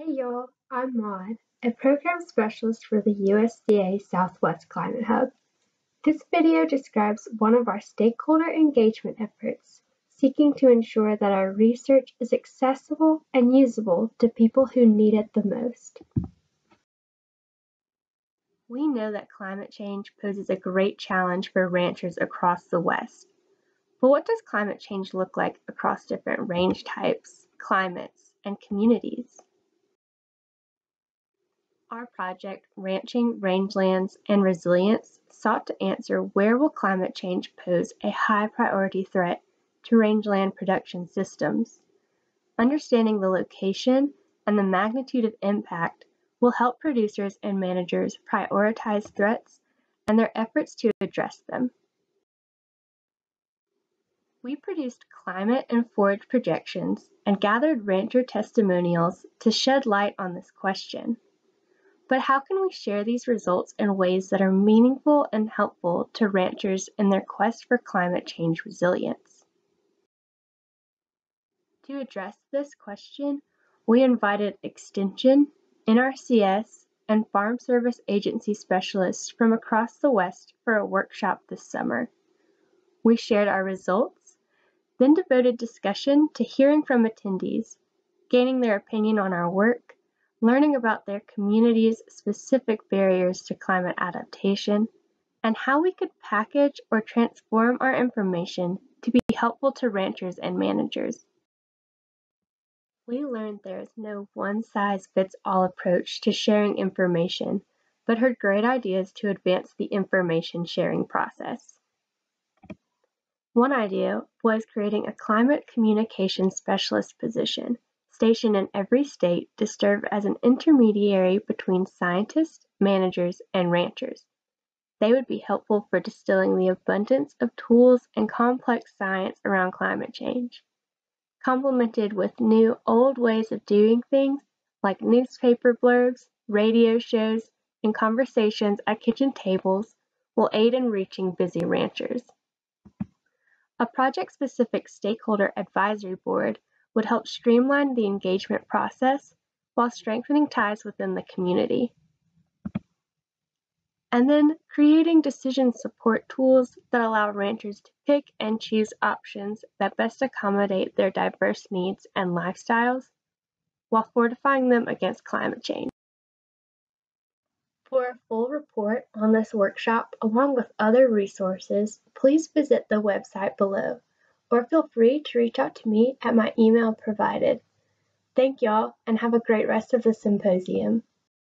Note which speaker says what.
Speaker 1: Hey y'all, I'm Maude, a program specialist for the USDA Southwest Climate Hub. This video describes one of our stakeholder engagement efforts, seeking to ensure that our research is accessible and usable to people who need it the most. We know that climate change poses a great challenge for ranchers across the West. But what does climate change look like across different range types, climates, and communities? Our project, Ranching Rangelands and Resilience, sought to answer where will climate change pose a high priority threat to rangeland production systems. Understanding the location and the magnitude of impact will help producers and managers prioritize threats and their efforts to address them. We produced climate and forage projections and gathered rancher testimonials to shed light on this question. But how can we share these results in ways that are meaningful and helpful to ranchers in their quest for climate change resilience? To address this question, we invited Extension, NRCS, and Farm Service Agency specialists from across the West for a workshop this summer. We shared our results, then devoted discussion to hearing from attendees, gaining their opinion on our work, learning about their community's specific barriers to climate adaptation, and how we could package or transform our information to be helpful to ranchers and managers. We learned there is no one size fits all approach to sharing information, but heard great ideas to advance the information sharing process. One idea was creating a climate communication specialist position stationed in every state to serve as an intermediary between scientists, managers, and ranchers. They would be helpful for distilling the abundance of tools and complex science around climate change. Complemented with new old ways of doing things like newspaper blurbs, radio shows, and conversations at kitchen tables will aid in reaching busy ranchers. A project specific stakeholder advisory board would help streamline the engagement process while strengthening ties within the community. And then creating decision support tools that allow ranchers to pick and choose options that best accommodate their diverse needs and lifestyles while fortifying them against climate change. For a full report on this workshop, along with other resources, please visit the website below or feel free to reach out to me at my email provided. Thank y'all and have a great rest of the symposium.